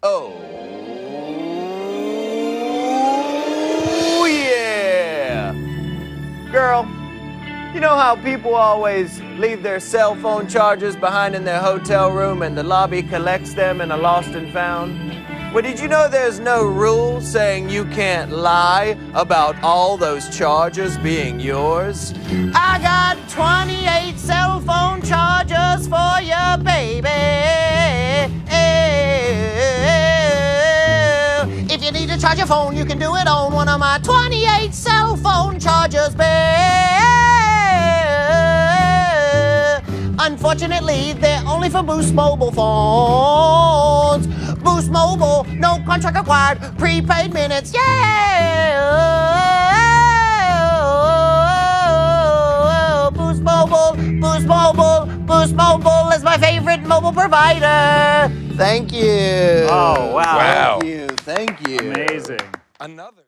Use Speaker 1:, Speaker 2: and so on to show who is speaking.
Speaker 1: Oh, yeah. Girl, you know how people always leave their cell phone chargers behind in their hotel room and the lobby collects them in a lost and found? Well, did you know there's no rule saying you can't lie about all those chargers being yours? I got 28 charge your phone, you can do it on one of my 28 cell phone chargers, babe. Unfortunately, they're only for Boost Mobile phones. Boost Mobile, no contract required, prepaid minutes, yeah! Boost Mobile, Boost Mobile, Boost Mobile is my favorite mobile provider. Thank you.
Speaker 2: Oh, wow.
Speaker 3: Wow.
Speaker 1: Thank you.
Speaker 2: Amazing.
Speaker 3: Another.